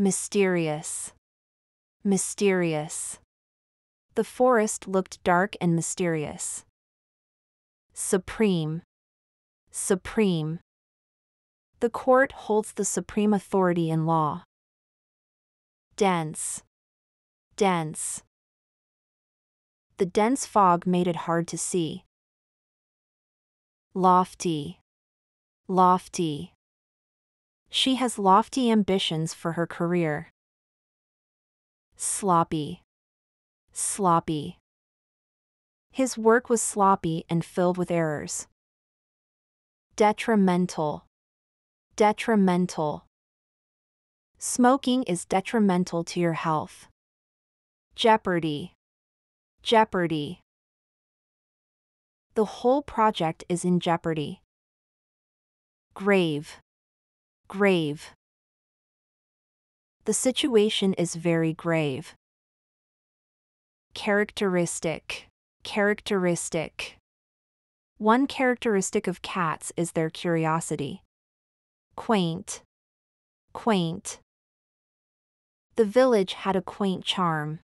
Mysterious. Mysterious. The forest looked dark and mysterious. Supreme. Supreme. The court holds the supreme authority in law. Dense. Dense. The dense fog made it hard to see. Lofty. Lofty. She has lofty ambitions for her career. Sloppy. Sloppy. His work was sloppy and filled with errors. Detrimental. Detrimental. Smoking is detrimental to your health. Jeopardy. Jeopardy. The whole project is in jeopardy. Grave. Grave. The situation is very grave. Characteristic. Characteristic. One characteristic of cats is their curiosity. Quaint. Quaint. The village had a quaint charm.